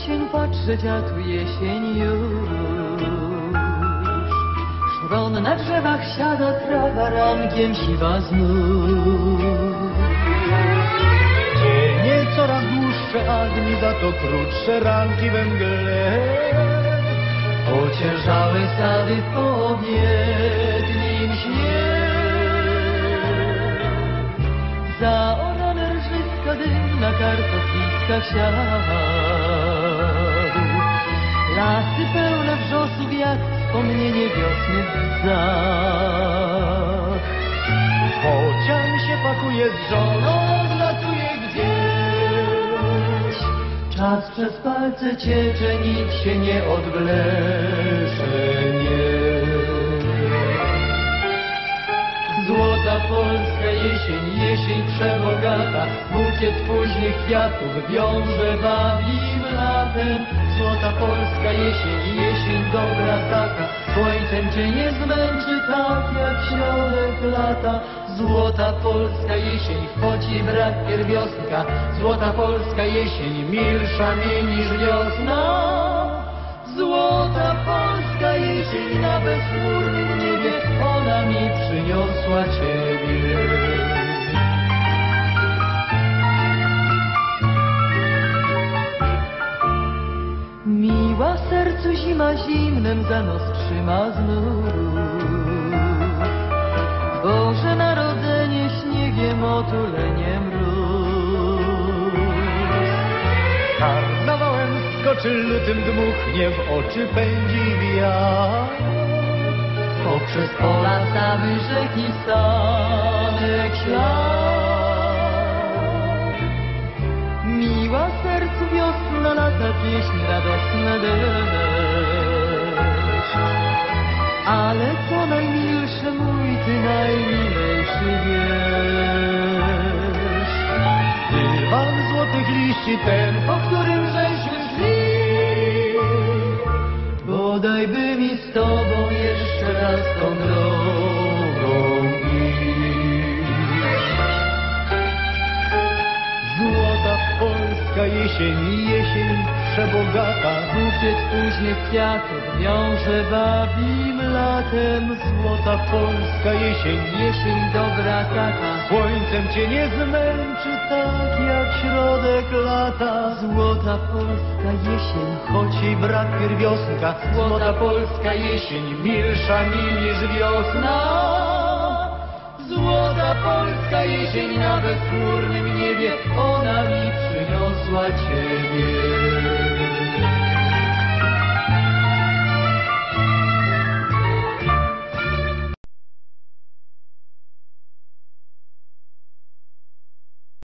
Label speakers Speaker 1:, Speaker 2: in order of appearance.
Speaker 1: jesień patrzeć, a tu jesień już. Szron na drzewach siada trawa rankiem siwa znów.
Speaker 2: Dzienie coraz dłuższe, a dni za to krótsze, ranki we mgle.
Speaker 1: Ociężałe sady w kartofliskach siadł. Lasy pełne wrzosów jak wspomnienie wiosny w łzach.
Speaker 2: Bocian się pakuje z żoną, odlatuje gdzieś.
Speaker 1: Czas przez palce ciecze, się nie odwlecze, nie. Złota polska jesień, jesień przebogata, bukiet późnych kwiatów wiąże wabim latem. Złota polska jesień, jesień dobra taka, słońcem cię nie zmęczy tak jak środek lata. Złota polska jesień, wchodzi brak pierwiosnka, złota polska jesień, milsza mi niż wiosna. Złota polska jesień na bezchmurnym niebie, ona mi przyniosła ciebie. Zima zimnem za nos trzyma znów. Boże Narodzenie śniegiem otulenie mróz.
Speaker 2: Karnawałem skoczy lutym dmuchnie, w oczy pędzi wiatr.
Speaker 1: Poprzez pola stawy rzeki stanek ślad. Miła sercu wiosna, lata pieśń, radosne deszcz. Ale co najmilsze mój, ty najmilejszy wiesz.
Speaker 2: Dywan złotych liści ten,
Speaker 1: po którym żeśmy szli. Bodaj by mi z tobą jeszcze raz tą drogą
Speaker 2: jesień, jesień przebogata.
Speaker 1: Bukiet późnych kwiatów wiąże babim latem.
Speaker 2: Złota polska jesień,
Speaker 1: Jesień dobra taka,
Speaker 2: słońcem cię nie zmęczy tak jak środek lata.
Speaker 1: złota polska jesień.
Speaker 2: Choć i brak pierwiosnka,
Speaker 1: Złota polska jesień, milsza mi niż wiosna wydaje nawet na bezchmurnym niebie, ona mi przyniosła Ciebie.